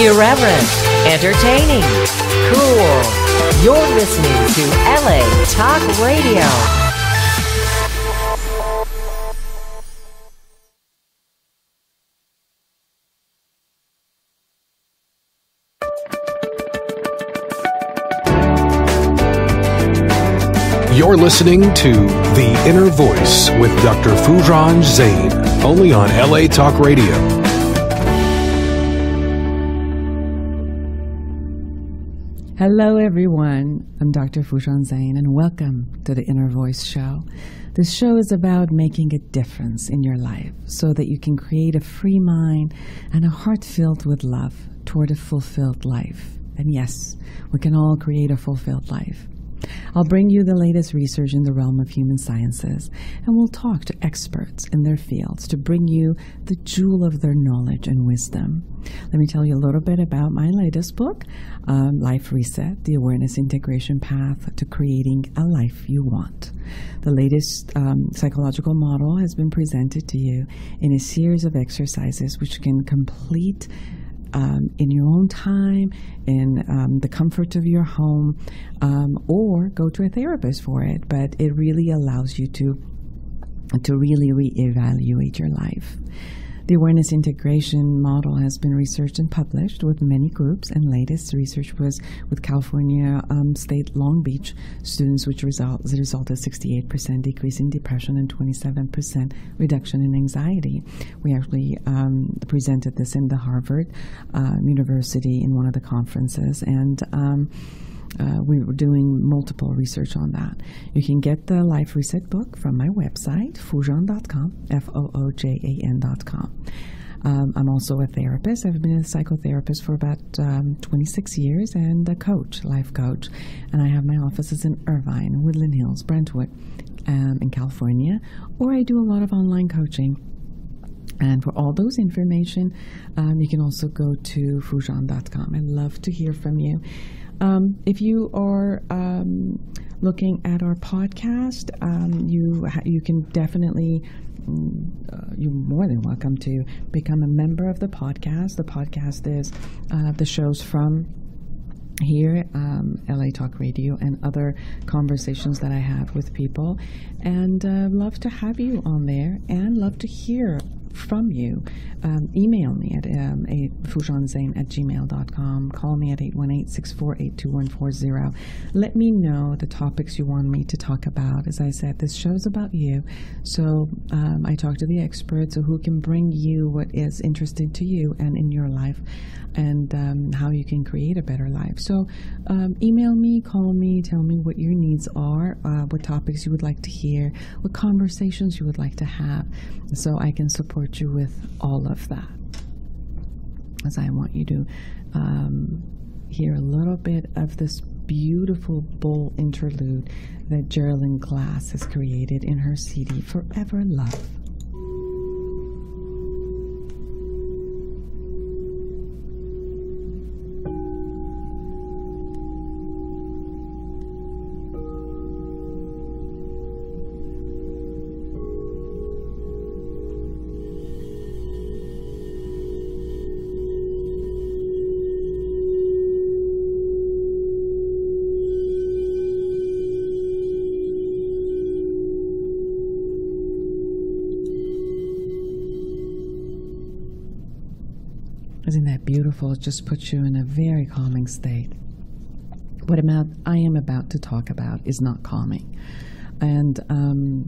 Irreverent, entertaining, cool. You're listening to LA Talk Radio. You're listening to The Inner Voice with Dr. Foojan Zeine, only on LA Talk Radio. Hello, everyone. I'm Dr. Foojan Zeine, and welcome to the Inner Voice Show. This show is about making a difference in your life so that you can create a free mind and a heart filled with love toward a fulfilled life. And yes, we can all create a fulfilled life. I'll bring you the latest research in the realm of human sciences, and we'll talk to experts in their fields to bring you the jewel of their knowledge and wisdom. Let me tell you a little bit about my latest book, um, Life Reset The Awareness Integration Path to Creating a Life You Want. The latest um, psychological model has been presented to you in a series of exercises which can complete um, in your own time, in um, the comfort of your home, um, or go to a therapist for it. But it really allows you to to really reevaluate your life. The awareness integration model has been researched and published with many groups, and latest research was with California um, State Long Beach students, which result, resulted 68% decrease in depression and 27% reduction in anxiety. We actually um, presented this in the Harvard uh, University in one of the conferences, and um, uh, we were doing multiple research on that. You can get the Life Reset book from my website, foojan.com, F O O J A N.com. Um, I'm also a therapist. I've been a psychotherapist for about um, 26 years and a coach, life coach. And I have my offices in Irvine, Woodland Hills, Brentwood, um, in California, or I do a lot of online coaching. And for all those information, um, you can also go to foojan.com. I'd love to hear from you. Um, if you are um, looking at our podcast, um, you you can definitely mm, uh, you're more than welcome to become a member of the podcast. The podcast is uh, the shows from here, um, LA Talk Radio, and other conversations that I have with people. And uh, love to have you on there and love to hear from you. Um, email me at um, at gmail.com. Call me at 818-648-2140. Let me know the topics you want me to talk about. As I said, this show is about you. So um, I talk to the experts who can bring you what is interesting to you and in your life and um, how you can create a better life. So um, email me, call me, tell me what your needs are, uh, what topics you would like to hear, what conversations you would like to have, so I can support you with all of that. As I want you to um, hear a little bit of this beautiful bull interlude that Geraldine Glass has created in her CD, Forever Love. Beautiful? It just puts you in a very calming state. What about, I am about to talk about is not calming. And um,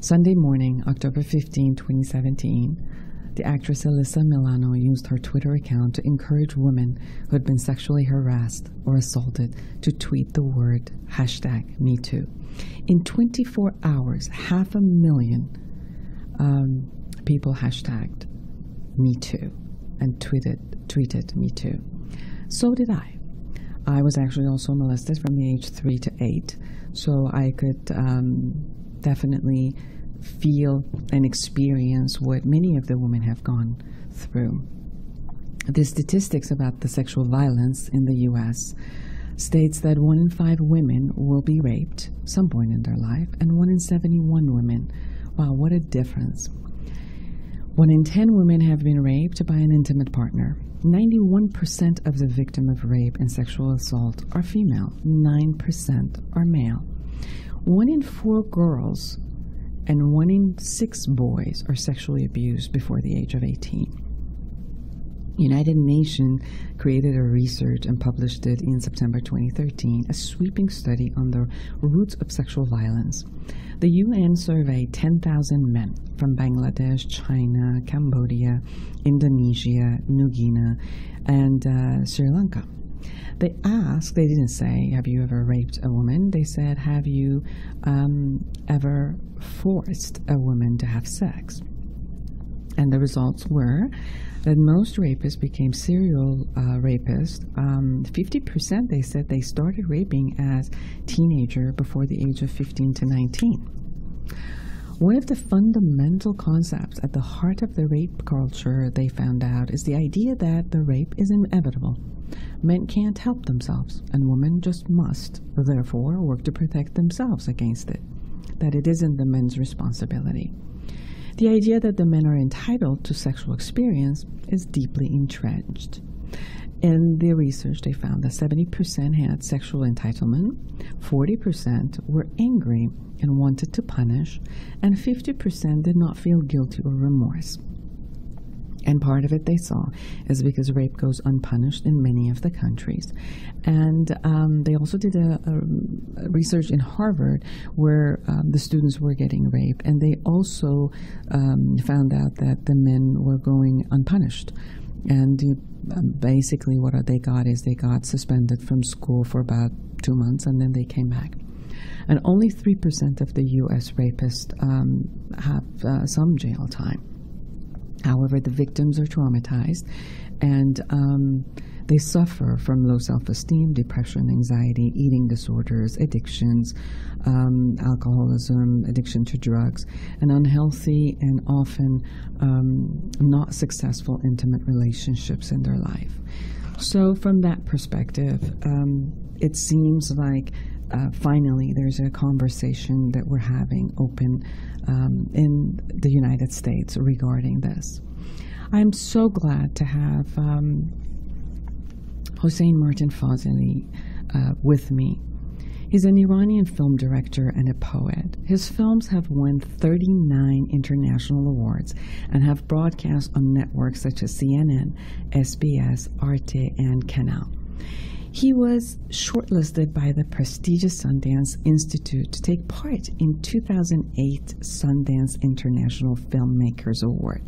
Sunday morning, October 15, 2017, the actress Alyssa Milano used her Twitter account to encourage women who had been sexually harassed or assaulted to tweet the word hashtag MeToo. In 24 hours, half a million um, people hashtagged MeToo and tweeted tweeted me too. So did I. I was actually also molested from the age three to eight, so I could um, definitely feel and experience what many of the women have gone through. The statistics about the sexual violence in the U.S. states that one in five women will be raped some point in their life, and one in 71 women. Wow, what a difference! One in 10 women have been raped by an intimate partner. 91% of the victim of rape and sexual assault are female. 9% are male. One in four girls and one in six boys are sexually abused before the age of 18. United Nations created a research and published it in September 2013, a sweeping study on the roots of sexual violence. The UN surveyed 10,000 men from Bangladesh, China, Cambodia, Indonesia, New Guinea, and uh, Sri Lanka. They asked, they didn't say, Have you ever raped a woman? They said, Have you um, ever forced a woman to have sex? And the results were that most rapists became serial uh, rapists. Um, 50% they said they started raping as teenager before the age of 15 to 19. One of the fundamental concepts at the heart of the rape culture they found out is the idea that the rape is inevitable. Men can't help themselves, and women just must, therefore, work to protect themselves against it. That it isn't the men's responsibility. The idea that the men are entitled to sexual experience is deeply entrenched. In their research, they found that 70% had sexual entitlement, 40% were angry and wanted to punish, and 50% did not feel guilty or remorse. And part of it they saw is because rape goes unpunished in many of the countries. And um, they also did a, a, research in Harvard where um, the students were getting raped, and they also um, found out that the men were going unpunished. And um, basically, what they got is they got suspended from school for about two months, and then they came back and only 3% of the U.S. rapists um, have uh, some jail time. However, the victims are traumatized and um, they suffer from low self esteem, depression, anxiety, eating disorders, addictions, um, alcoholism, addiction to drugs, and unhealthy and often um, not successful intimate relationships in their life. So, from that perspective, um, it seems like uh, finally there's a conversation that we're having open um, in the United States regarding this. I'm so glad to have um, Hossein Martin uh, with me. He's an Iranian film director and a poet. His films have won 39 international awards and have broadcast on networks such as CNN, SBS, Arte, and Canal. He was shortlisted by the prestigious Sundance Institute to take part in 2008 Sundance International Filmmakers Award.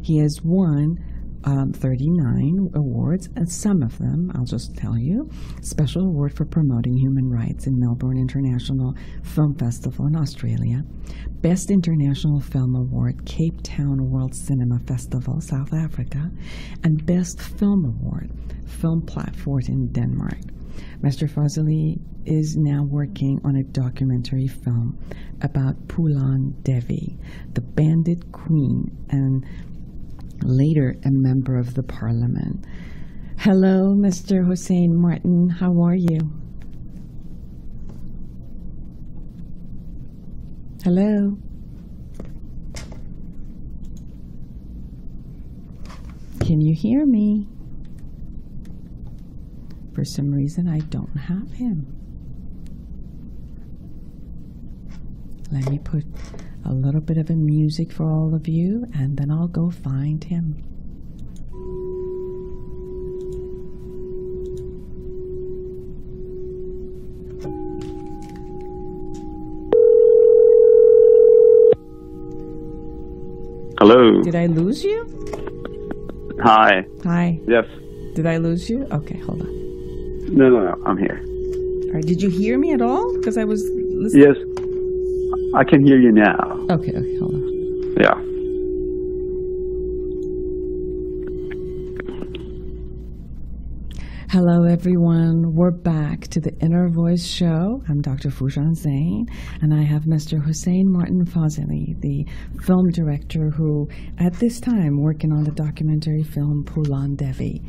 He has won um, 39 awards, and some of them, I'll just tell you, Special Award for Promoting Human Rights in Melbourne International Film Festival in Australia, Best International Film Award, Cape Town World Cinema Festival, South Africa, and Best Film Award, Film Platform in Denmark. Mr. Fazeli is now working on a documentary film about Phoolan Devi, the bandit queen, and later a member of the parliament. Hello, Mr. Hossein Martin. How are you? Hello. Can you hear me? For some reason, I don't have him. Let me put a little bit of a music for all of you, and then I'll go find him. Hello. Did I lose you? Hi. Hi. Yes. Did I lose you? Okay, hold on. No, no, no. I'm here. All right. Did you hear me at all? Because I was listening. Yes. I can hear you now. Okay, okay, hold on. Yeah. Hello, everyone. We're back to the Inner Voice Show. I'm Dr. Foojan Zeine, and I have Mr. Hossein Martin Fazeli, the film director who, at this time, working on the documentary film Phoolan Devi.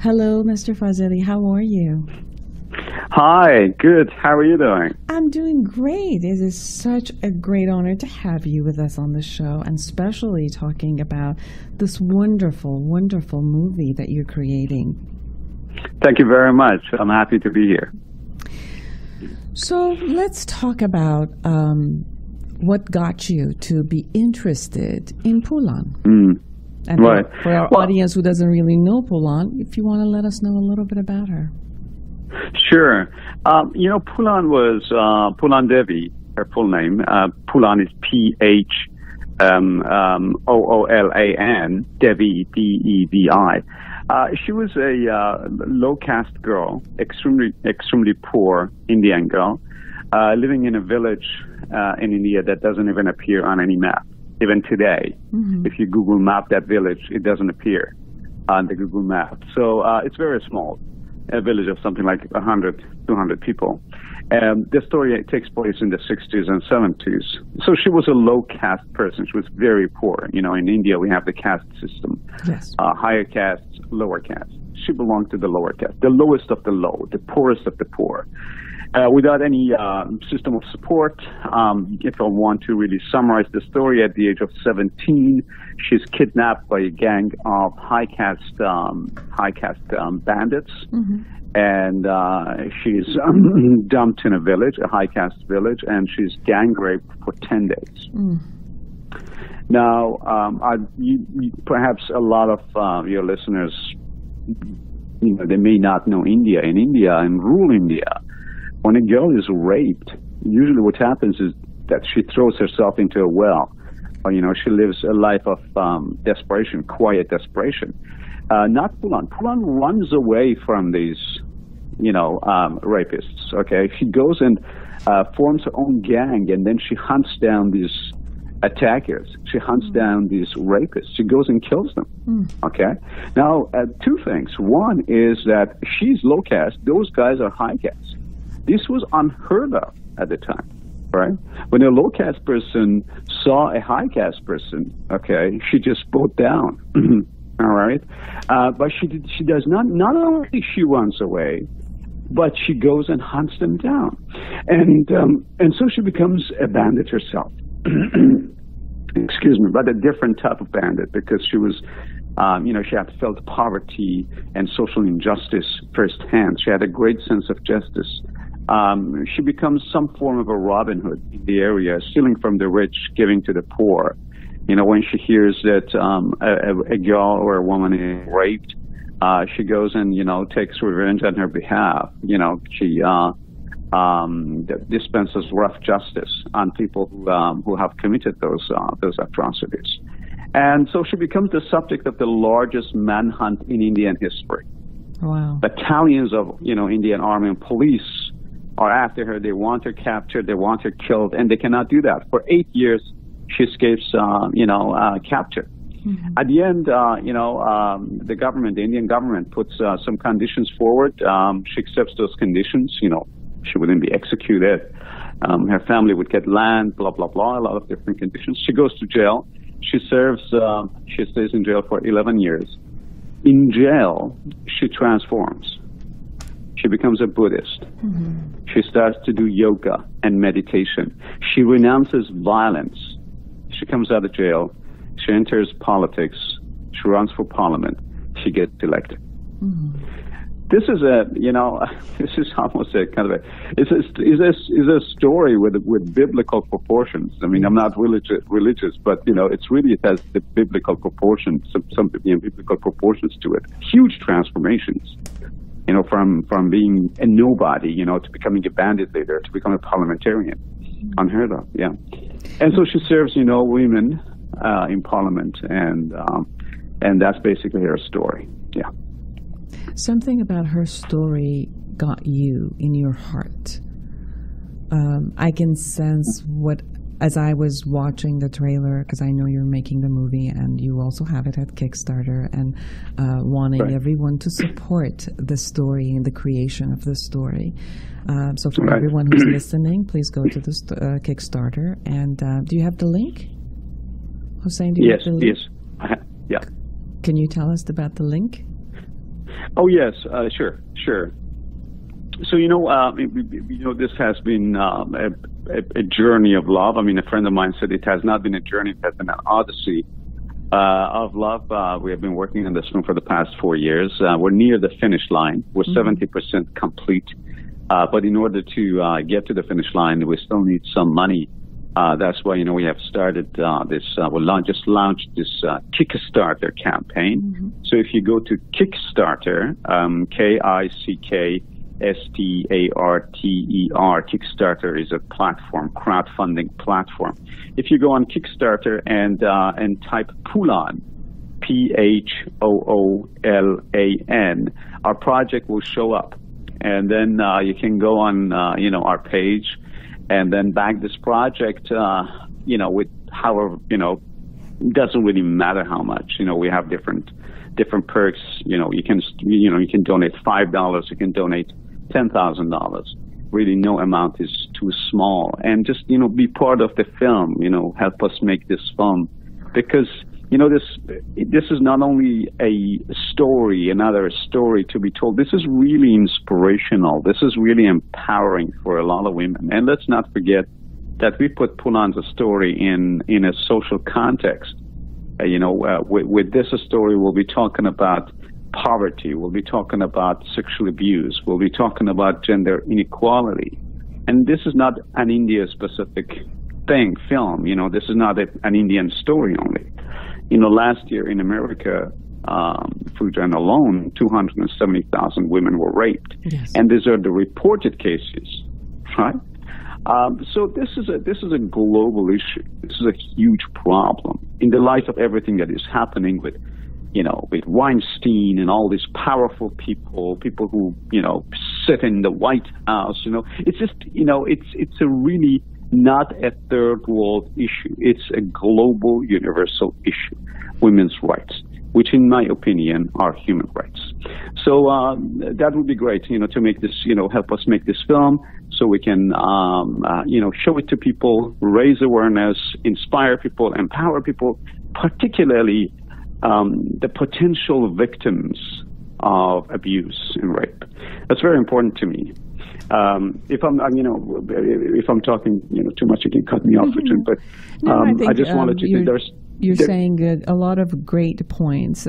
Hello, Mr. Fazeli. How are you? Hi, good. How are you doing? I'm doing great. It is such a great honor to have you with us on the show, and especially talking about this wonderful, wonderful movie that you're creating. Thank you very much. I'm happy to be here. So let's talk about um, what got you to be interested in Phoolan. Mm. And Right. for our Well- audience who doesn't really know Phoolan, if you want to let us know a little bit about her. Sure. Um, you know, Phoolan was uh, Phoolan Devi, her full name. Uh, Phoolan is P H um, um, O O L A N, Devi, D E V I. Uh, she was a uh, low caste girl, extremely, extremely poor Indian girl, uh, living in a village uh, in India that doesn't even appear on any map. Even today, if you Google map that village, it doesn't appear on the Google map. So uh, it's very small a village of something like 100, 200 people. Um, the story takes place in the 60s and 70s. So she was a low caste person. She was very poor. You know, in India we have the caste system. Yes. Uh, higher castes, lower castes. She belonged to the lower caste, the lowest of the low, the poorest of the poor. Uh, without any uh, system of support, um, if I want to really summarize the story, at the age of 17, she's kidnapped by a gang of high caste, um, high caste um, bandits, and uh, she's um, dumped in a village, a high caste village, and she's gang raped for 10 days. Now, um, I, you, you, perhaps a lot of uh, your listeners, you know, they may not know India. In India, in rural India, when a girl is raped, usually what happens is that she throws herself into a well, or you know, she lives a life of um, desperation, quiet desperation. Uh, not Phoolan. Phoolan runs away from these, you know, um, rapists. Okay, she goes and uh, forms her own gang, and then she hunts down these attackers. She hunts down these rapists. She goes and kills them. Okay. Now, uh, two things. One is that she's low caste. Those guys are high caste. This was unheard of at the time, right? When a low caste person saw a high caste person, okay, she just bowed down. All right. Uh, but she did, she does not. Not only she runs away, but she goes and hunts them down, and um, and so she becomes a bandit herself. excuse me, but a different type of bandit because she was, um, you know, she had felt poverty and social injustice firsthand. She had a great sense of justice. Um, she becomes some form of a Robin Hood in the area, stealing from the rich, giving to the poor. You know, when she hears that um, a, a girl or a woman is raped, uh, she goes and you know takes revenge on her behalf. You know, she uh, um, dispenses rough justice on people who, um, who have committed those uh, those atrocities. And so she becomes the subject of the largest manhunt in Indian history. Wow. Battalions of you know Indian army and police are after her. They want her captured. They want her killed, and they cannot do that. For eight years, she escapes uh, you know uh, capture. At the end, uh, you know, um, the government, the Indian government, puts uh, some conditions forward. Um, she accepts those conditions. You know, she wouldn't be executed. Um, her family would get land, blah blah blah. A lot of different conditions. She goes to jail. She serves. Uh, she stays in jail for 11 years. In jail, she transforms. She becomes a Buddhist. Mm-hmm. She starts to do yoga and meditation. She renounces violence. She comes out of jail. She enters politics. She runs for parliament. She gets elected. Mm-hmm. This is a, you know, this is almost a kind of a, it's a, is a, is a story with with biblical proportions. I mean, I'm not religious, religious, but you know, it's really it has the biblical proportions, some, some you know, biblical proportions to it. Huge transformations you know, from from being a nobody, you know, to becoming a bandit leader, to become a parliamentarian. Unheard of, yeah. And so she serves, you know, women uh, in parliament, and um, and that's basically her story. Yeah. Something about her story got you in your heart. Um, I can sense what, as I was watching the trailer, because I know you're making the movie and you also have it at Kickstarter, and uh, wanting Right. everyone to support the story and the creation of the story. Um, so, for Right. everyone who's listening, please go to the st- uh, Kickstarter. And uh, do you have the link? Hossein, do you Yes. have the link? Yes. Uh, Yeah. Can you tell us about the link? Oh yes. Uh, sure. Sure. So you know, uh, you know, this has been um, a, a, journey of love. I mean, a friend of mine said it has not been a journey; it has been an odyssey uh, of love. Uh, we have been working on this film for the past four years. Uh, we're near the finish line. We're mm-hmm. 70 mm-hmm. percent complete, uh, but in order to uh, get to the finish line, we still need some money. that's why you know we have started this. we launch, just launched this Kickstarter campaign. Mm-hmm. So if you go to Kickstarter, um, K I C K S-T-A-R-T-E-R. Kickstarter is a platform, crowdfunding platform. If you go on Kickstarter and uh, and type Phoolan, P-H-O-O-L-A-N, our project will show up, and then uh, you can go on uh, you know our page, and then back this project uh, you know with however you know doesn't really matter how much you know we have different different perks. You know, you can you know you can donate five dollars, you can donate $10,000. Really, no amount is too small. And just, you know, be part of the film, you know, help us make this film. Because, you know, this, this is not only a story, another story to be told. This is really inspirational. This is really empowering for a lot of women. And let's not forget that we put Phoolan's story in, in a social context. Uh, you know, uh, with, with this story, we'll be talking about poverty. We'll be talking about sexual abuse. We'll be talking about gender inequality. And this is not an India specific thing, film. You know, this is not a, an Indian story only. You know, last year in America, um, Foojan alone, 270,000 women were raped. Yes. And these are the reported cases, right? Um, so this is a this is a global issue. This is a huge problem in the light of everything that is happening with you know, with Weinstein and all these powerful people, people who, you know, sit in the White House, you know, it's just, you know, it's, it's a really not a third world issue. It's a global universal issue, women's rights, which in my opinion are human rights. So, um, that would be great, you know, to make this, you know, help us make this film so we can, um, uh, you know, show it to people, raise awareness, inspire people, empower people, particularly um, the potential victims of abuse and rape. That's very important to me. Um, if I'm, you know, if I'm talking, you know, too much, you can cut me off, mm-hmm. But no, I, um, think, I, just wanted to. You're, there's, you're there, saying a, a, lot of great points.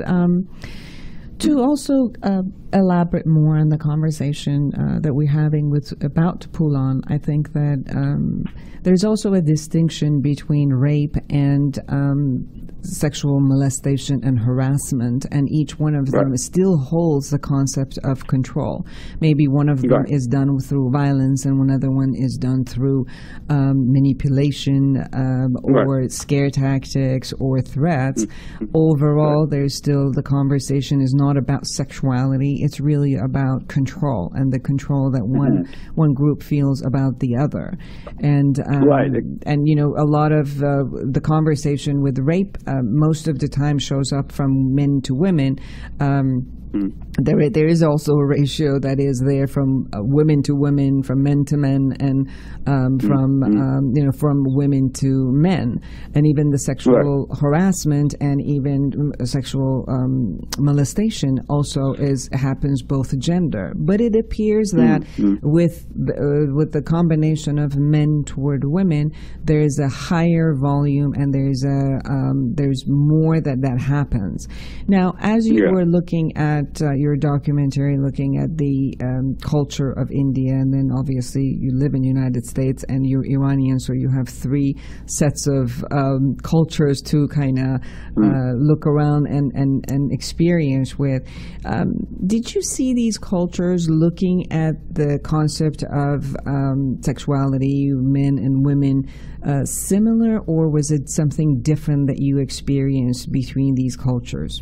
To also uh, elaborate more on the conversation uh, that we're having with about Phoolan, I think that um, there's also a distinction between rape and um, sexual molestation and harassment, and each one of them still holds the concept of control. Maybe one of them right. is done through violence, and another one is done through um, manipulation um, or right. scare tactics or threats. Mm-hmm. Overall, there's still the conversation is not about sexuality; it's really about control and the control that one mm-hmm. one group feels about the other. And um, right. and you know, a lot of uh, the conversation with rape uh, most of the time shows up from men to women. Um, Mm. There, there is also a ratio that is there from uh, women to women, from men to men, and um, mm. from mm. um, you know from women to men, and even the sexual right. harassment and even sexual um, molestation also is happens both gender. But it appears mm, that mm. with the, uh, with the combination of men toward women, there is a higher volume and there's a um, there's more that that happens. Now, as you yeah. were looking at at uh, your documentary looking at the um, culture of India, and then obviously you live in the United States and you're Iranian, so you have three sets of um, cultures to kind of mm. uh, look around and, and, and experience with. Um, did you see these cultures looking at the concept of um, sexuality, men and women, uh, similar, or was it something different that you experienced between these cultures?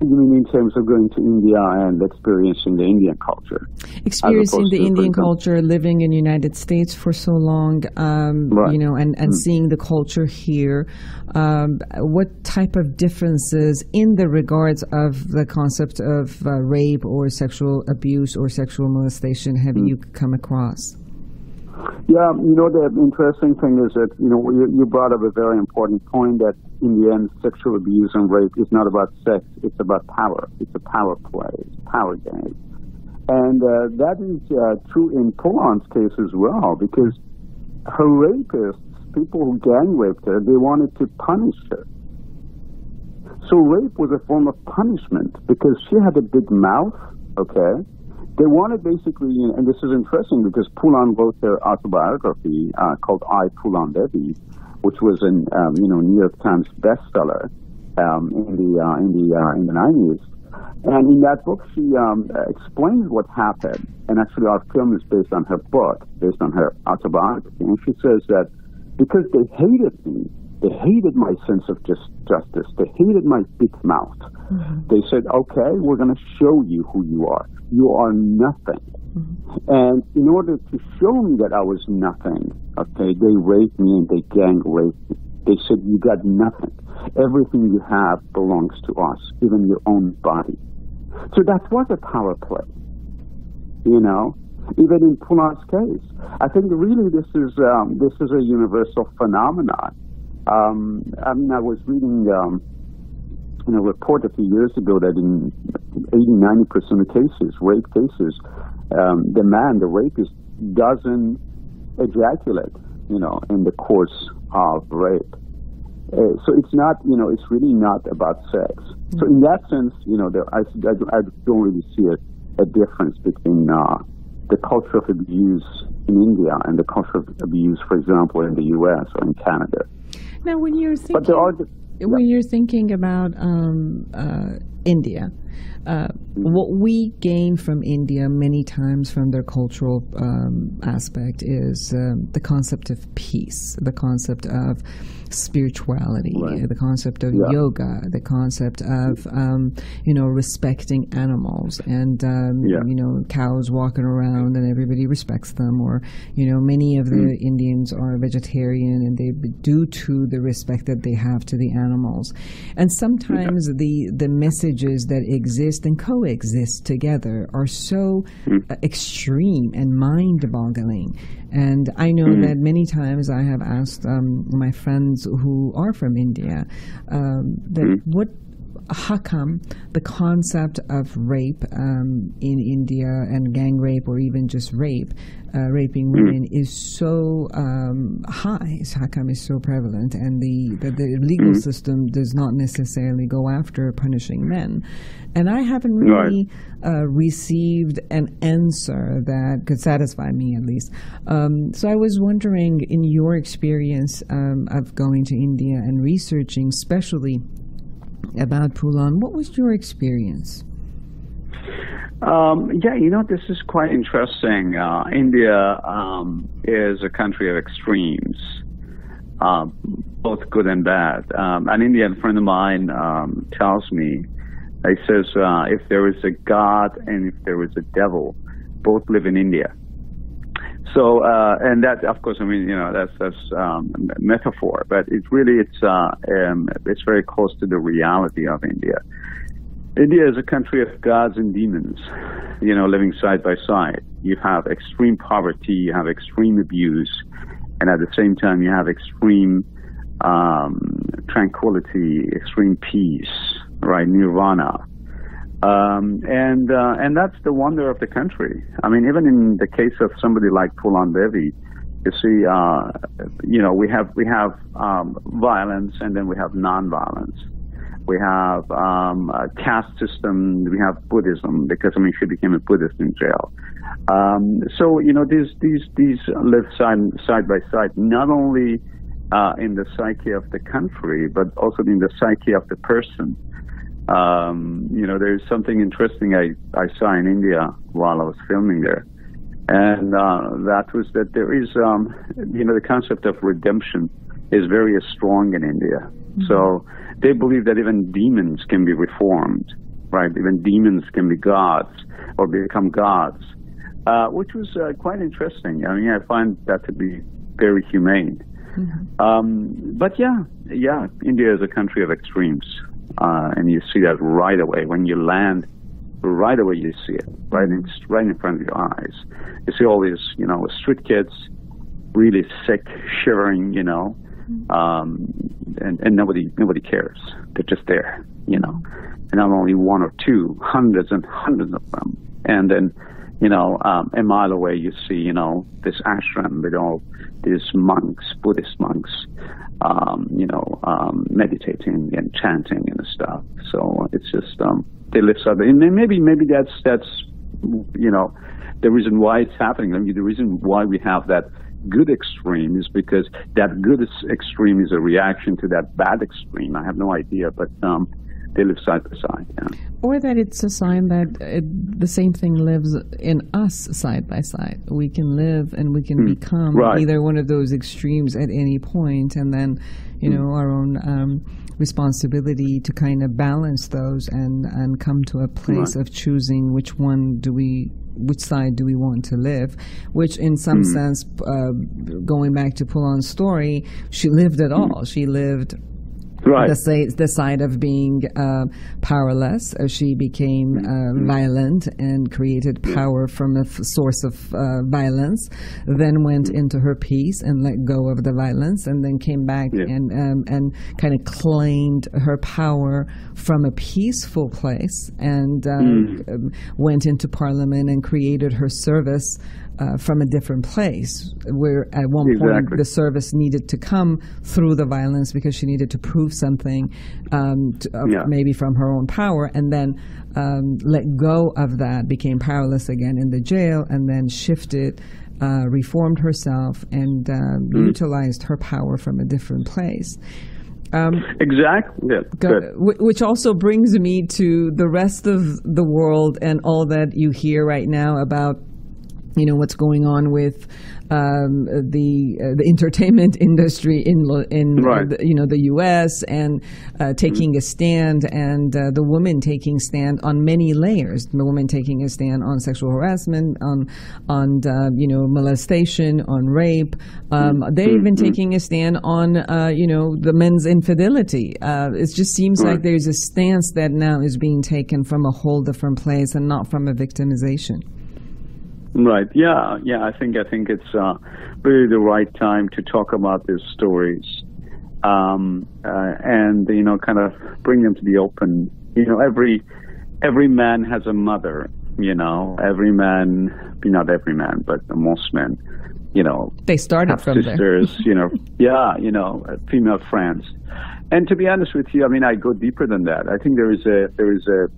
You mean in terms of going to India and experiencing the Indian culture? Experiencing the Indian culture, living in the United States for so long, um, right. you know, and, and mm. seeing the culture here. Um, what type of differences in the regards of the concept of uh, rape or sexual abuse or sexual molestation have mm. you come across? Yeah, you know, the interesting thing is that, you know, you, you brought up a very important point that in the end, sexual abuse and rape is not about sex, it's about power. It's a power play, it's a power game. And uh, that is uh, true in Phoolan's case as well, because her rapists, people who gang raped her, they wanted to punish her. So rape was a form of punishment because she had a big mouth, okay? They wanted basically, and this is interesting because Phoolan wrote her autobiography uh, called I, Phoolan Devi, which was an um, you know New York Times bestseller um, in the uh, in the uh, in the 90s. And in that book, she um, explains what happened. And actually, our film is based on her book, based on her autobiography. And she says that because they hated me, they hated my sense of just justice. They hated my big mouth. Mm-hmm. They said, "Okay, we're going to show you who you are. You are nothing." Mm-hmm. And in order to show me that I was nothing, okay, they raped me and they gang raped me. They said, "You got nothing. Everything you have belongs to us, even your own body." So that was a power play, you know. Even in Phoolan's case, I think really this is um, this is a universal phenomenon. Um, I mean, I was reading um, know, a report a few years ago that in 80, 90 percent of cases, rape cases, um, the man, the rapist, doesn't ejaculate, you know, in the course of rape. Uh, so it's not, you know, it's really not about sex. Mm-hmm. So in that sense, you know, there, I, I, I, don't really see a, a difference between uh, the culture of abuse in India and the culture of abuse, for example, in the U.S. or in Canada. Now, when you're thinking, but there are, yeah. when you're thinking about um, uh, India, uh, what we gain from India many times from their cultural um, aspect is um, the concept of peace, the concept of spirituality, right. the concept of yeah. yoga, the concept of um, you know respecting animals, and um, yeah. you know cows walking around and everybody respects them, or you know many of the mm. Indians are vegetarian and they due to the respect that they have to the animals, and sometimes yeah. the the messages that exist and coexist together are so mm. extreme and mind-boggling and I know mm-hmm. that many times I have asked um, my friends who are from India um, that mm-hmm. what come the concept of rape um, in India and gang rape or even just rape, uh, raping hmm. women, is so um, high? How is so prevalent? And the, the, the legal mm. system does not necessarily go after punishing men. And I haven't really right. uh, received an answer that could satisfy me, at least. Um, so I was wondering, in your experience um, of going to India and researching, especially about Phoolan. What was your experience? Um, yeah, you know, this is quite interesting. Uh, India um, is a country of extremes, uh, both good and bad. Um, an Indian friend of mine um, tells me, he says, uh, if there is a God and if there is a devil, both live in India. So, uh, and that, of course, I mean, you know, that's that's um, metaphor, but it really it's uh, um, it's very close to the reality of India. India is a country of gods and demons, you know, living side by side. You have extreme poverty, you have extreme abuse, and at the same time, you have extreme um, tranquility, extreme peace, right? Nirvana. Um, and uh, and that's the wonder of the country. I mean, even in the case of somebody like Phoolan Devi, you see, uh, you know, we have we have um, violence, and then we have nonviolence. We have um, a caste system. We have Buddhism because I mean, she became a Buddhist in jail. Um, so you know, these these these live side side by side, not only uh, in the psyche of the country, but also in the psyche of the person. Um, you know, there's something interesting I, I saw in India while I was filming there. And uh, that was that there is, um, you know, the concept of redemption is very strong in India. Mm-hmm. So they believe that even demons can be reformed, right? Even demons can be gods or become gods, uh, which was uh, quite interesting. I mean, I find that to be very humane. Mm-hmm. Um, but yeah, yeah, India is a country of extremes. Uh, and you see that right away when you land. Right away, you see it right in right in front of your eyes. You see all these, you know, street kids, really sick, shivering, you know, um, and, and nobody nobody cares. They're just there, you know, and not only one or two, hundreds and hundreds of them. And then You know, um, a mile away you see, you know, this ashram with all these monks, Buddhist monks, um, you know, um, meditating and chanting and stuff. So it's just um, they live so, and maybe maybe that's that's you know the reason why it's happening. I mean, the reason why we have that good extreme is because that good extreme is a reaction to that bad extreme. I have no idea, but um, they live side by side. Yeah. Or that it's a sign that it, the same thing lives in us side by side. We can live and we can mm. become right. either one of those extremes at any point, and then, you mm. know, our own um, responsibility to kind of balance those and and come to a place right. of choosing which one do we which side do we want to live which in some mm. sense uh, going back to Phoolan's story she lived it all she lived right. the, the side of being uh, powerless. She became uh, mm-hmm. violent and created power from a f- source of uh, violence, then went mm-hmm. into her peace and let go of the violence, and then came back yeah. and, um, and kind of claimed her power from a peaceful place and mm. went into parliament and created her service uh, from a different place, where at one exactly. point the service needed to come through the violence because she needed to prove something, um, to, uh, yeah. maybe from her own power, and then um, let go of that, became powerless again in the jail, and then shifted. Uh, reformed herself and mm. utilized her power from a different place. Um, exactly. Yeah, good. Which also brings me to the rest of the world and all that you hear right now about you know what's going on with um, the uh, the entertainment industry in in right. the, you know the U.S. and uh, taking mm-hmm. a stand and uh, the woman taking stand on many layers. The woman taking a stand on sexual harassment, on on uh, you know molestation, on rape. Um, mm-hmm. They're even mm-hmm. taking a stand on uh, you know the men's infidelity. Uh, it just seems right. like there's a stance that now is being taken from a whole different place and not from a victimization. Right. Yeah. Yeah. I think I think it's uh, really the right time to talk about these stories, um, uh, and you know, kind of bring them to the open. You know, every every man has a mother. You know, every man, be not every man, but most men. You know, they started from sisters. There. you know, yeah. You know, female friends. And to be honest with you, I mean, I go deeper than that. I think there is a there is a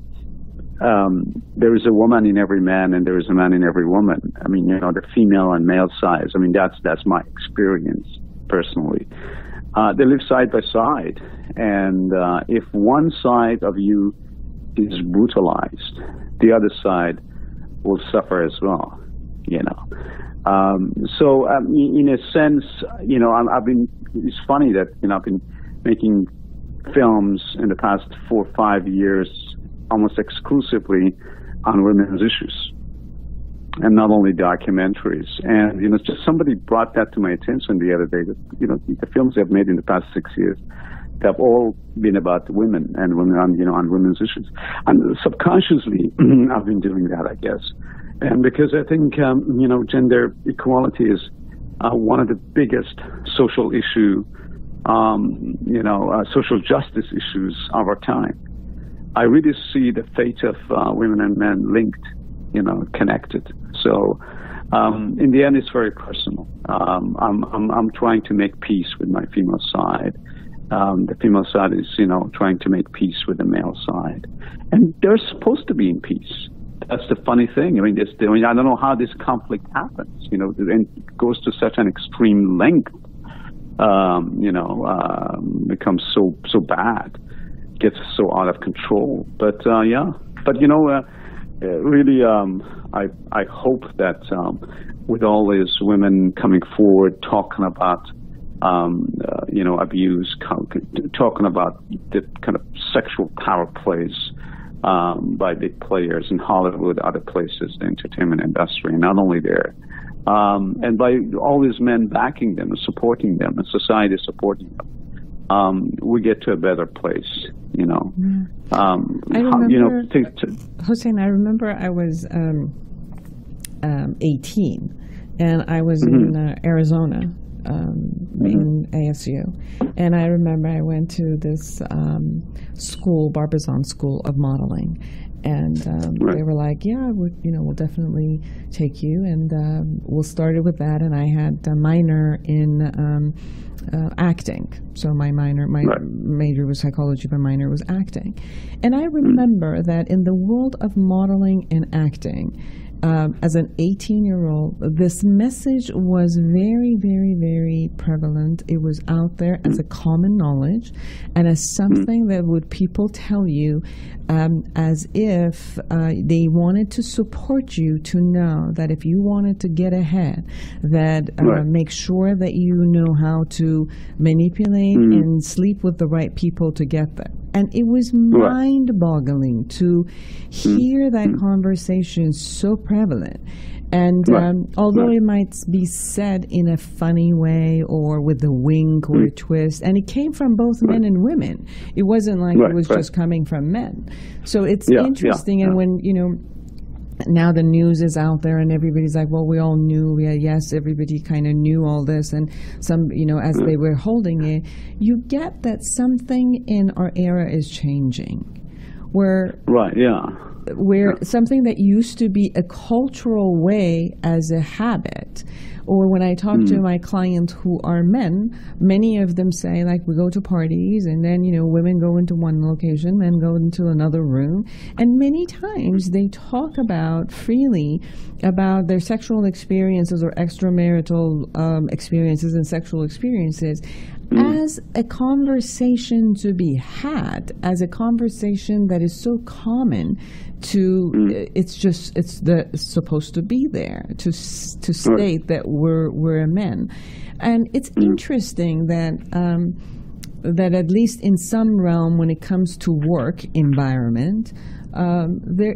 um, there is a woman in every man and there is a man in every woman. I mean, you know, the female and male size. I mean, that's that's my experience personally. Uh, they live side by side, and uh, if one side of you is brutalized, the other side will suffer as well. You know, um, so um, in a sense, you know, i have been. It's funny that you know I've been making films in the past four or five years almost exclusively on women's issues and not only documentaries. And, you know, just somebody brought that to my attention the other day that, you know, the films I've made in the past six years have all been about women and women on, you know, on women's issues. And subconsciously, I've been doing that, I guess. And because I think, um, you know, gender equality is uh, one of the biggest social issue, um, you know, uh, social justice issues of our time. I really see the fate of uh, women and men linked, you know, connected. So um, in the end, it's very personal. Um, I'm, I'm, I'm trying to make peace with my female side. Um, the female side is, you know, trying to make peace with the male side, and they're supposed to be in peace. That's the funny thing. I mean, I mean, I don't know how this conflict happens. You know, and it goes to such an extreme length. Um, you know, um, becomes so so bad gets so out of control. But uh, yeah, but you know, uh, uh, really, um, I I hope that um, with all these women coming forward talking about um, uh, you know abuse, talking about the kind of sexual power plays um, by big players in Hollywood, other places, the entertainment industry, not only there. Um, and by all these men backing them and supporting them, and society supporting them, um, we get to a better place. You know, um, I remember, you know, to, to, Hossein. I remember I was um, um 18, and I was mm-hmm. in uh, Arizona um, in ASU. And I remember I went to this um, school, Barbizon School of Modeling, and um, Right. they were like, "Yeah, we, you know, we'll definitely take you." And um, we'll start it with that. And I had a minor in um, uh, acting, so my minor, my Right. major was psychology, my minor was acting. And I remember that in the world of modeling and acting, um, as an 18 year old, this message was very, very, very prevalent. It was out there as a common knowledge and as something that would people tell you um, as if uh, they wanted to support you to know that if you wanted to get ahead, that uh, Right. make sure that you know how to manipulate and sleep with the right people to get there. And it was mind boggling to mm. hear that mm. conversation so prevalent. And Right. um, although Right. it might be said in a funny way or with a wink or mm. a twist, and it came from both men and women, it wasn't like it was just coming from men. So it's Yeah, yeah, interesting. And yeah. when, you know, now the news is out there and everybody's like well we all knew yeah, yes everybody kind of knew all this and some you know as they were holding it you get that something in our era is changing where Right. Yeah. Where something that used to be a cultural way as a habit or when i talk to my clients who are men many of them say like we go to parties and then you know women go into one location men go into another room. And many times they talk about freely about their sexual experiences or extramarital um, experiences and sexual experiences as a conversation to be had, as a conversation that is so common to it's just it's the it's supposed to be there to to state that we're we're men, and it's interesting that. Um, that at least in some realm, when it comes to work environment, um, there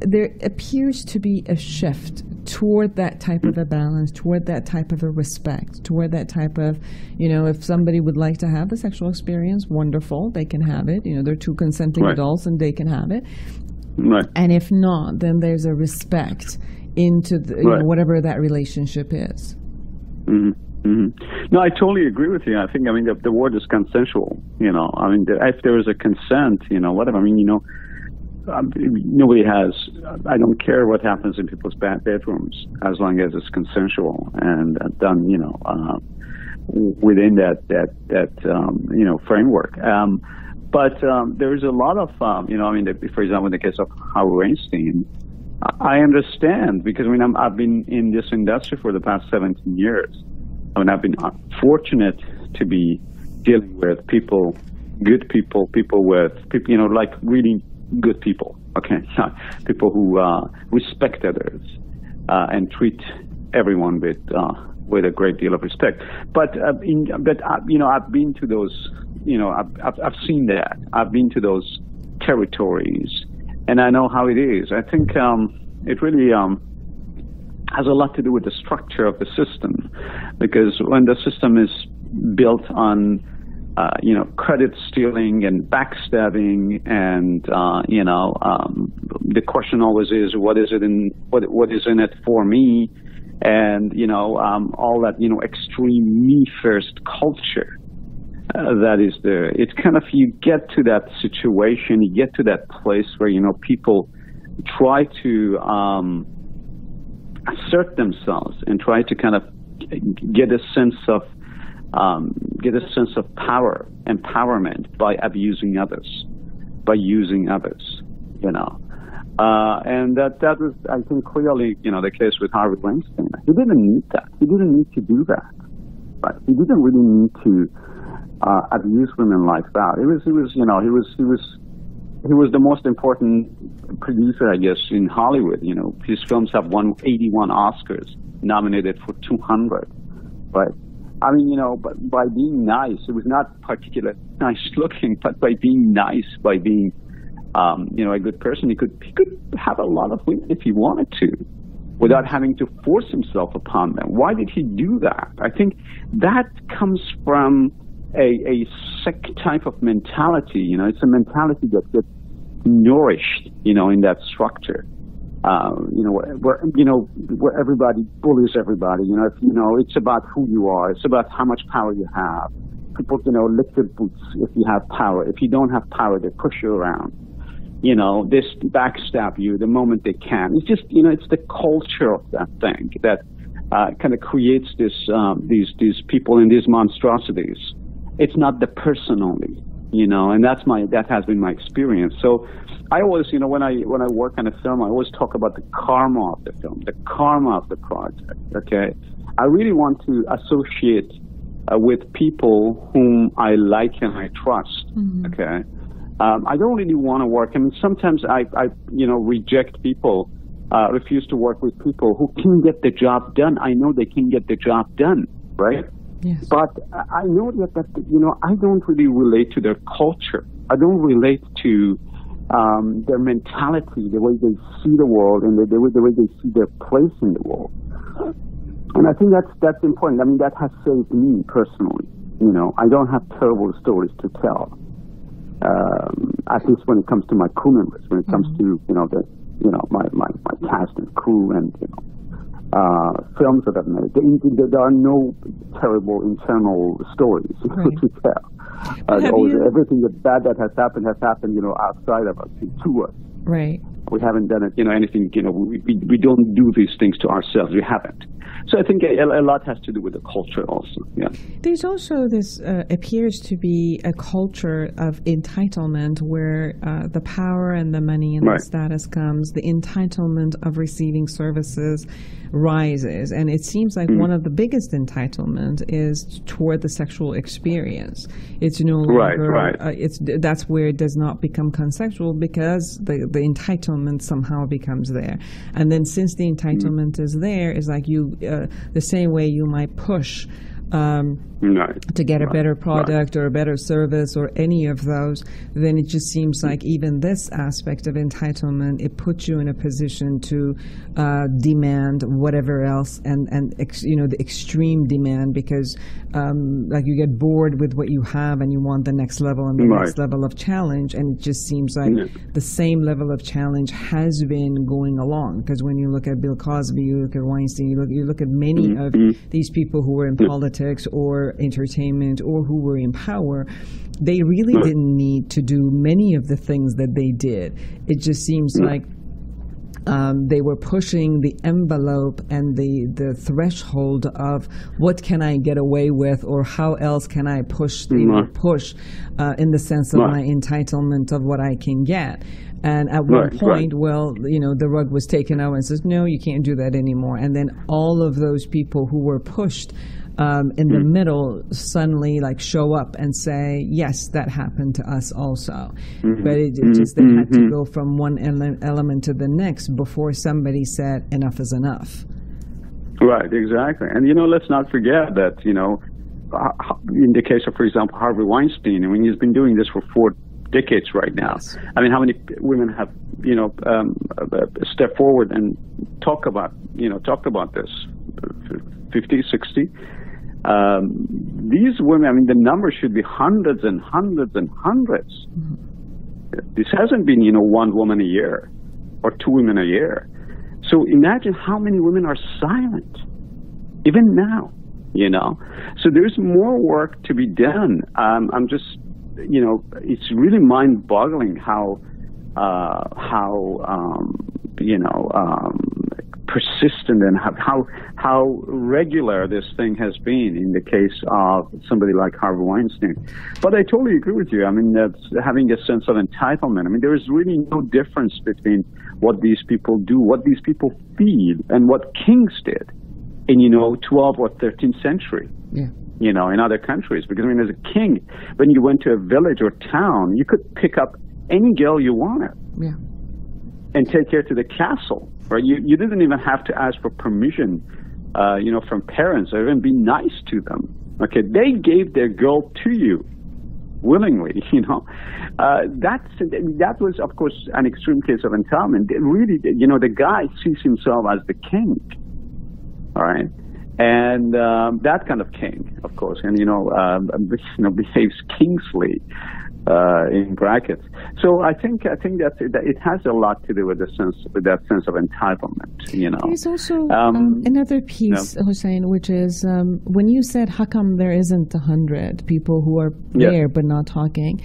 there appears to be a shift toward that type of a balance, toward that type of a respect, toward that type of, you know, if somebody would like to have a sexual experience, wonderful, they can have it. You know, they're two consenting Right. adults and they can have it. Right. And if not, then there's a respect into the, you Right. know, whatever that relationship is. hmm hmm No, I totally agree with you. I think, I mean, the, the word is consensual. You know, I mean, the, if there is a consent, you know, whatever. I mean, you know, um, nobody has. I don't care what happens in people's bed, bedrooms as long as it's consensual and uh, done, you know, uh, within that that that um, you know framework. Um, but um, there's a lot of, um, you know, I mean, the, for example, in the case of Harvey Weinstein, I I understand because I mean I'm, I've been in this industry for the past 17 years. I mean I've been uh, fortunate to be dealing with people, good people, people with people you know like really good people. Okay, people who uh, respect others uh, and treat everyone with uh, with a great deal of respect. But uh, in, but uh, you know I've been to those you know I've, I've I've seen that I've been to those territories and I know how it is. I think um, it really um, has a lot to do with the structure of the system, because when the system is built on, uh, you know, credit stealing and backstabbing, and uh, you know, um, the question always is, what is it in what what is in it for me, and you know, um, all that you know, extreme me first culture uh, that is there. It's kind of you get to that situation, you get to that place where you know people try to um, assert themselves and try to kind of get a sense of um, get a sense of power, empowerment by abusing others, by using others, you know. Uh, and that that was, I think, clearly, you know, the case with Harvey Weinstein. He didn't need that. He didn't need to do that. Right? He didn't really need to uh, abuse women like that. It was, he was, you know, he was, he was, he was the most important producer, I guess, in Hollywood. You know, his films have won 81 Oscars, nominated for 200. Right? I mean, you know, but by being nice, it was not particularly nice looking, but by being nice, by being, um, you know, a good person, he could he could have a lot of women if he wanted to, without having to force himself upon them. Why did he do that? I think that comes from a, a sick type of mentality. You know, it's a mentality that gets nourished, you know, in that structure. Uh, you know, where you know where everybody bullies everybody. You know, if, you know, it's about who you are. It's about how much power you have. People, you know, lick your boots if you have power. If you don't have power, they push you around. You know, they backstab you the moment they can. It's just, you know, it's the culture of that thing that uh, kind of creates this, um, these, these people and these monstrosities. It's not the person only, you know, and that's my, that has been my experience. So I always, you know, when I, when I work on a film, I always talk about the karma of the film, the karma of the project, okay? I really want to associate uh, with people whom I like and I trust, mm-hmm. okay? Um, I don't really want to work. I mean, sometimes I, I you know, reject people uh, refuse to work with people who can get the job done. I know they can get the job done, right? Yes. But I know that, that you know I don't really relate to their culture. I don't relate to um, their mentality, the way they see the world, and the, the, way, the way they see their place in the world. And I think that's that's important. I mean, that has saved me personally. You know, I don't have terrible stories to tell. Um, at least when it comes to my crew members, when it comes mm-hmm. to you know the you know, my, my, my cast and crew and, you know, uh, films that I've made. There, there are no terrible internal stories right. to tell. Uh, you, everything that bad that has happened has happened, you know, outside of us, to us. Right. We haven't done it, you know, anything, you know, we, we, we don't do these things to ourselves. We haven't. So I think a, a, lot has to do with the culture also. Yeah. There's also this uh, appears to be a culture of entitlement where uh, the power and the money and right. the status comes, the entitlement of receiving services rises, and it seems like mm. one of the biggest entitlement is toward the sexual experience. It's no longer right, right. Uh, it's that's where it does not become consensual because the the entitlement somehow becomes there, and then since the entitlement mm. is there, is like you uh, the same way you might push um, to get a better product or a better service or any of those, then it just seems like even this aspect of entitlement, it puts you in a position to uh, demand whatever else and, and ex, you know, the extreme demand because um, like you get bored with what you have and you want the next level and the next level of challenge. And it just seems like yeah. the same level of challenge has been going along. Because when you look at Bill Cosby, you look at Weinstein, you look, you look at many mm-hmm. of these people who were in politics or entertainment or who were in power, they really didn't need to do many of the things that they did. It just seems like um, they were pushing the envelope and the, the threshold of what can I get away with or how else can I push the push uh, in the sense of my entitlement of what I can get. And at one point, right. well, you know, the rug was taken out and says, no, you can't do that anymore. And then all of those people who were pushed um, in the mm. middle suddenly like show up and say, yes, that happened to us also. Mm-hmm. But it, it just they had to mm-hmm. go from one ele- element to the next before somebody said enough is enough. Right, exactly. And you know, let's not forget that you know, in the case of, for example, Harvey Weinstein, I mean, he's been doing this for four decades right now. Yes. I mean, how many women have you know um, uh, stepped forward and talk about you know talked about this, 50, 60? Um, these women, I mean, the number should be hundreds and hundreds and 100s mm-hmm. This hasn't been, you know, one woman a year or two women a year. So imagine how many women are silent, even now, you know. So there's more work to be done. Um, I'm just, you know, it's really mind-boggling how, uh, how, um, you know, um, persistent and how how regular this thing has been in the case of somebody like Harvey Weinstein. But I totally agree with you. I mean, that's having a sense of entitlement. I mean, there is really no difference between what these people do, what these people feel, and what kings did in you know 12th or 13th century. Yeah. You know, in other countries, because I mean, as a king, when you went to a village or town, you could pick up any girl you wanted. Yeah and take her to the castle, right? You, you didn't even have to ask for permission, uh, you know, from parents or even be nice to them. Okay, they gave their girl to you willingly, you know. Uh, that's, that was, of course, an extreme case of entitlement. Really, you know, the guy sees himself as the king, all right? And um, that kind of king, of course, and, you know, um, you know behaves kingsly uh, in brackets. So I think I think that it has a lot to do with the sense with that sense of entitlement. You know, there's also um, um, another piece. Hossein, which is um, when you said, "How come there isn't a hundred people who are yeah. there but not talking?"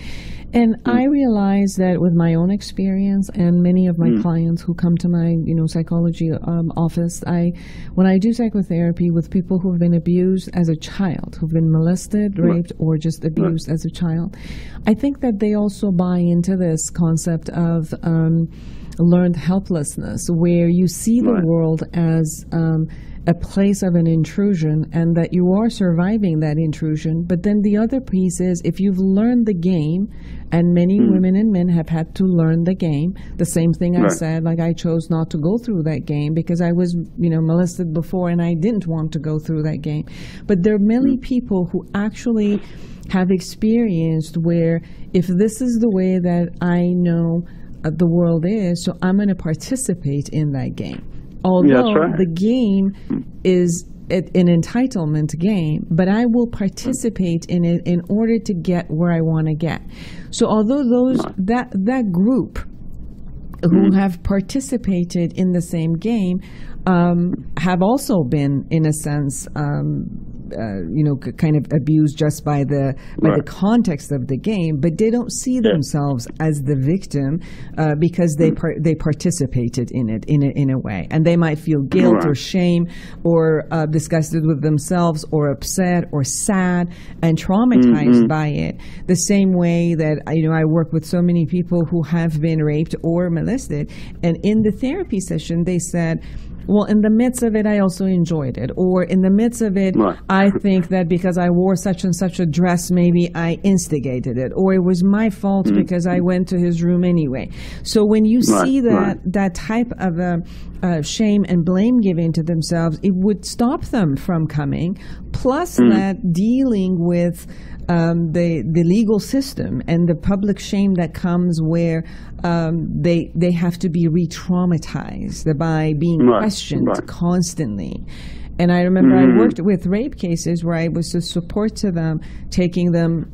And mm. I realize that with my own experience and many of my mm. clients who come to my, you know, psychology um, office, I, when I do psychotherapy with people who have been abused as a child, who've been molested, raped, or just abused as a child, I think that they also buy into this concept of um, learned helplessness, where you see the world as um, a place of an intrusion and that you are surviving that intrusion. But then the other piece is if you've learned the game, and many mm. women and men have had to learn the game. The same thing I said, like I chose not to go through that game because I was, you know, molested before and I didn't want to go through that game. But there are many mm. people who actually have experienced where if this is the way that I know uh, the world is, so I'm going to participate in that game although right. the game is an entitlement game, but I will participate in it in order to get where I want to get. So although those that that group who mm-hmm. have participated in the same game um, have also been, in a sense, um, uh, you know, kind of abused just by the by right. the context of the game, but they don't see yeah. themselves as the victim uh, because they mm. par- they participated in it in a, in a way, and they might feel guilt right. or shame or uh, disgusted with themselves or upset or sad and traumatized mm-hmm. by it. The same way that you know I work with so many people who have been raped or molested, and in the therapy session they said well, in the midst of it, I also enjoyed it. Or in the midst of it, right. I think that because I wore such and such a dress, maybe I instigated it. Or it was my fault mm-hmm. because I went to his room anyway. So when you right. see that, right. that type of a, uh, shame and blame giving to themselves, it would stop them from coming. Plus, mm-hmm. that dealing with um, the the legal system and the public shame that comes where um, they they have to be re-traumatized by being right, questioned right. constantly. And I remember mm-hmm. I worked with rape cases where I was a support to them, taking them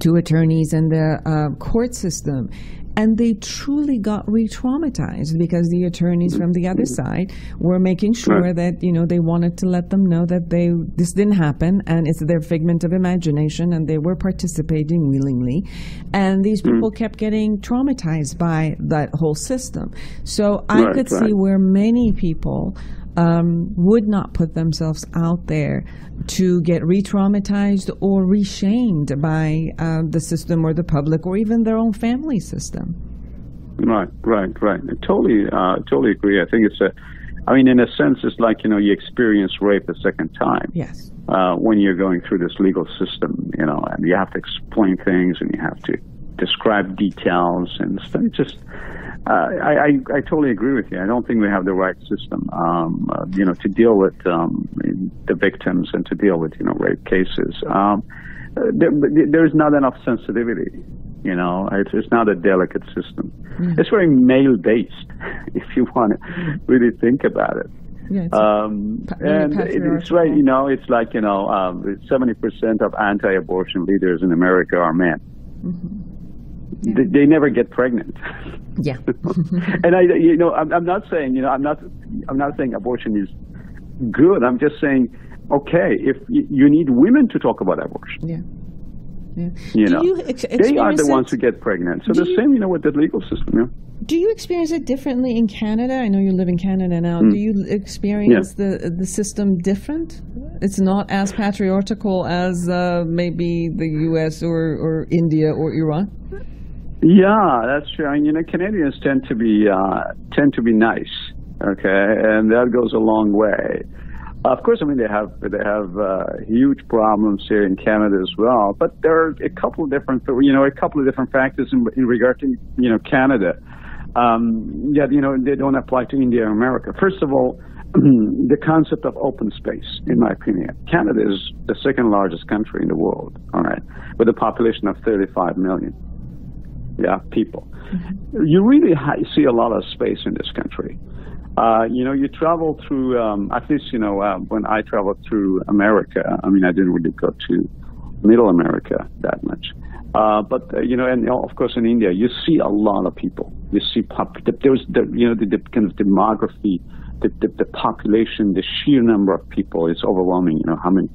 to attorneys and the uh, court system and they truly got re-traumatized because the attorneys from the other side were making sure that you know they wanted to let them know that they this didn't happen and it's their figment of imagination and they were participating willingly and these hmm. people mm. kept getting traumatized by that whole system so i right, could right. see where many people um, would not put themselves out there to get re traumatized or reshamed by uh, the system or the public or even their own family system. Right, right, right. I totally, uh, totally agree. I think it's a, I mean, in a sense, it's like, you know, you experience rape a second time. Yes. Uh, when you're going through this legal system, you know, and you have to explain things and you have to describe details and stuff. It's just, uh, I, I, I totally agree with you. I don't think we have the right system, um, uh, you know, to deal with um, the victims and to deal with you know rape cases. Um, there, there's not enough sensitivity. You know, it's, it's not a delicate system. Mm. It's very male based, if you want to really think about it. Yeah, um, and it's right, you know, it's like, you know, um, 70% of anti abortion leaders in America are men. Mm-hmm. They, they, never get pregnant. Yeah. and I, you know, I'm, I'm not saying, you know, I'm not, I'm not saying abortion is good. I'm just saying, okay, if you need women to talk about abortion. Yeah. Yeah. You do know, you ex- they are the ones who get pregnant. So do the you, same, you know, with the legal system. Yeah. Do you experience it differently in Canada? I know you live in Canada now. Mm. Do you experience yeah. the the system different? It's not as patriarchal as uh, maybe the U.S. or, or India or Iran. Yeah, that's true. I mean, you know, Canadians tend to be uh, tend to be nice, okay, and that goes a long way. Of course, I mean they have they have uh, huge problems here in Canada as well. But there are a couple of different you know a couple of different factors in, in regard to you know Canada. Um, you know they don't apply to India or America. First of all, the concept of open space, in my opinion, Canada is the second largest country in the world. All right, with a population of 35 million yeah, people. Mm-hmm. You really ha- see a lot of space in this country. Uh, you know, you travel through, um, at least, you know, uh, when I traveled through America, I mean, I didn't really go to middle America that much. Uh, but uh, you know, and of course in India, you see a lot of people. You see, pop, there's the you know the, the kind of demography, the, the, the population, the sheer number of people is overwhelming. You know how many.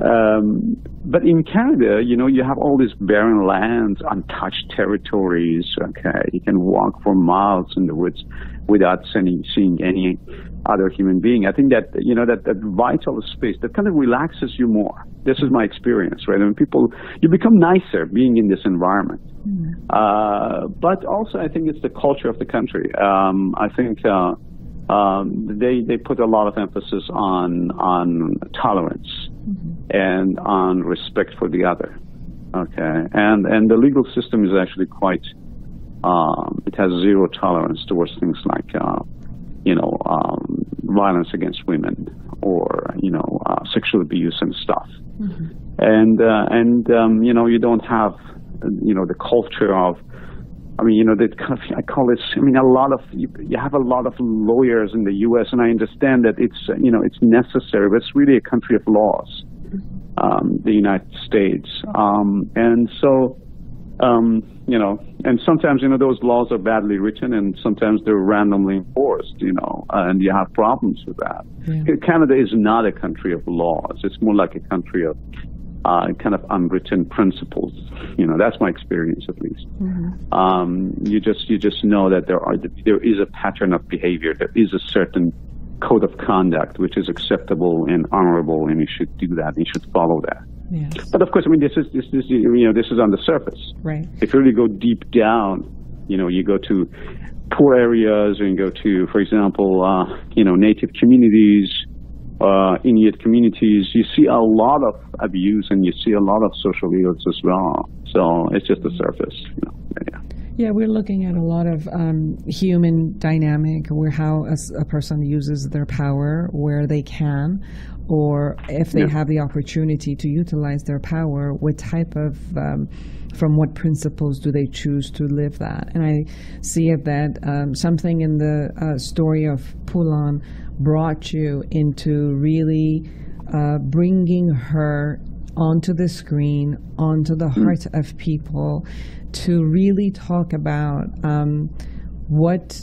Um, but in Canada, you know, you have all these barren lands, untouched territories. Okay, you can walk for miles in the woods without seeing, seeing any other human being. I think that you know that that vital space that kind of relaxes you more. This is my experience, right? Mean, people you become nicer being in this environment. Mm-hmm. Uh, but also, I think it's the culture of the country. Um, I think. Uh, um, they they put a lot of emphasis on on tolerance mm-hmm. And on respect for the other. Okay, and and the legal system is actually quite. Um, it has zero tolerance towards things like, uh, you know, um, violence against women or you know uh, sexual abuse and stuff. Mm-hmm. And uh, and um, you know you don't have you know the culture of I mean, you know, that kind of, I call it, I mean, a lot of, you, you have a lot of lawyers in the U.S., and I understand that it's, you know, it's necessary, but it's really a country of laws, um, the United States. Um, and so, um, you know, and sometimes, you know, those laws are badly written and sometimes they're randomly enforced, you know, and you have problems with that. Yeah. Canada is not a country of laws. It's more like a country of uh, kind of unwritten principles. You know, that's my experience at least. Mm-hmm. Um, you just you just know that there are there is a pattern of behavior. There is a certain code of conduct which is acceptable and honorable, and you should do that. And you should follow that. Yes. But of course, I mean, this is this is you know this is on the surface. Right. If you really go deep down, you know, you go to poor areas, you go to, for example, uh, you know, native communities uh, Inuit communities, you see a lot of abuse and you see a lot of social ills as well. So it's just the surface. You know. yeah. Yeah, we're looking at a lot of um, human dynamic, where how a, a, person uses their power where they can, or if they yeah. have the opportunity to utilize their power, what type of, um, from what principles do they choose to live that? And I see it that um, something in the uh, story of Phoolan brought you into really uh, bringing her onto the screen, onto the hmm. heart of people, to really talk about um, what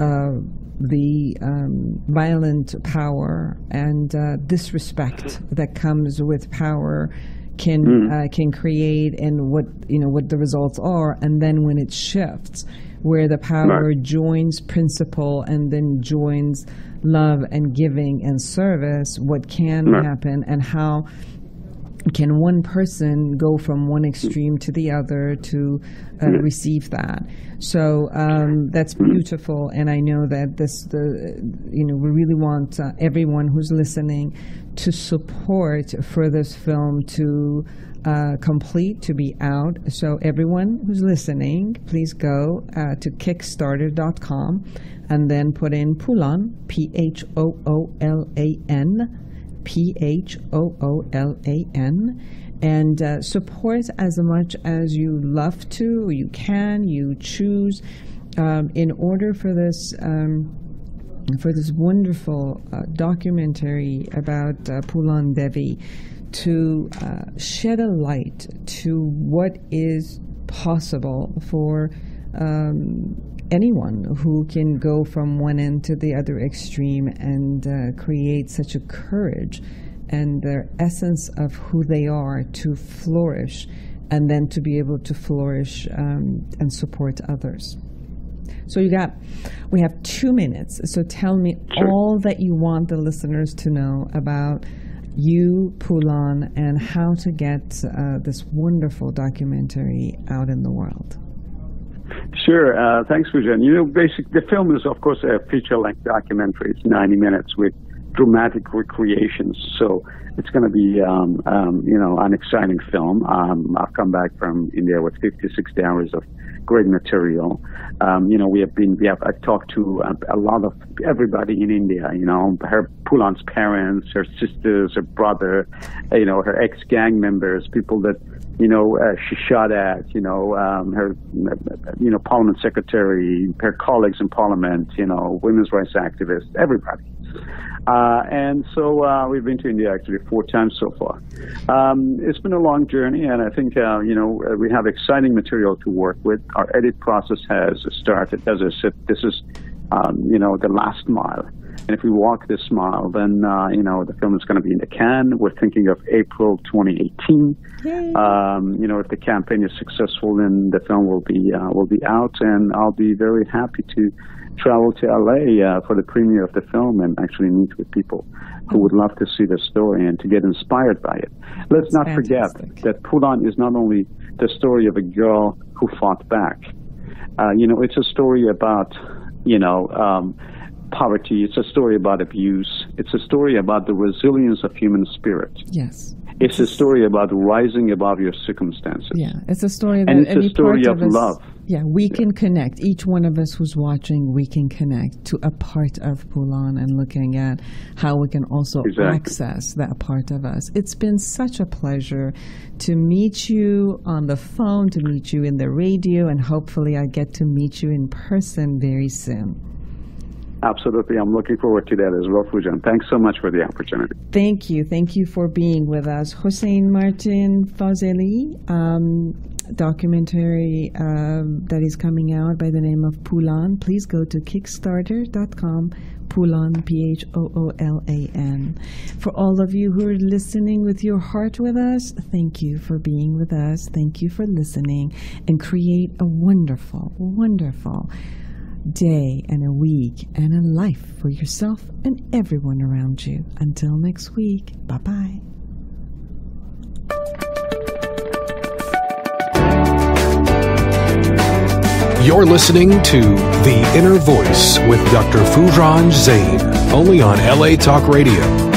uh, the um, violent power and uh, disrespect that comes with power can mm. uh, can create and what you know what the results are and then when it shifts where the power right. joins principle and then joins love and giving and service, what can right. happen and how can one person go from one extreme to the other to uh, receive that? So um, that's beautiful and i know that this the you know we really want uh, everyone who's listening to support for this film to uh, complete to be out. So everyone who's listening please go uh, to kickstarter.com and then put in Phoolan, P H O O L A N, P H O O L A N, and uh, support as much as you love to, you can, you choose, um, in order for this. Um, for this wonderful uh, documentary about uh, Phoolan Devi to uh, shed a light to what is possible for um, anyone who can go from one end to the other extreme and uh, create such a courage and their essence of who they are to flourish and then to be able to flourish um, and support others. So you got, we have two minutes. So tell me sure. all that you want the listeners to know about you, Phoolan, and how to get uh, this wonderful documentary out in the world. Sure. Uh, thanks, Foojan. You know, basic, the film is, of course, a feature-length documentary. It's 90 minutes with dramatic recreations. So it's going to be, um, um, you know, an exciting film. Um, I've come back from India with 56 hours of great material. Um, you know, we have been, we have, I've talked to a, a lot of everybody in India, you know, her Phoolan's parents, her sisters, her brother, you know, her ex-gang members, people that you know, uh, she shot at, you know, um, her, you know, parliament secretary, her colleagues in parliament, you know, women's rights activists, everybody. Uh, and so uh, we've been to India actually four times so far. Um, it's been a long journey, and I think uh, you know we have exciting material to work with. Our edit process has started. As I said, this is um, you know the last mile. And if we walk this mile, then uh, you know the film is going to be in the can. We're thinking of April 2018. Um, you know, if the campaign is successful, then the film will be uh, will be out, and I'll be very happy to travel to LA uh, for the premiere of the film and actually meet with people who would love to see the story and to get inspired by it. Let's not Fantastic. forget that Phoolan is not only the story of a girl who fought back. Uh, you know, it's a story about, you know, um, poverty. It's a story about abuse. It's a story about the resilience of human spirit. Yes. It's a story about rising above your circumstances. Yeah, it's a story that And it's a story part of us, love. Yeah, we can connect. Each one of us who's watching, we can connect to a part of Phoolan and looking at how we can also Exactly. access that part of us. It's been such a pleasure to meet you on the phone, to meet you in the radio, and hopefully I get to meet you in person very soon. Absolutely. I'm looking forward to that as well, Foojan. Thanks so much for the opportunity. Thank you. Thank you for being with us. Hossein Martin Fazeli, um, documentary um, that is coming out by the name of Phoolan. Please go to kickstarter.com, Phoolan, P H O O L A N. For all of you who are listening with your heart with us, thank you for being with us. Thank you for listening and create a wonderful, wonderful day and a week and a life for yourself and everyone around you. Until next week, bye bye. You're listening to The Inner Voice with Dr. Foojan Zeine, only on LA Talk Radio.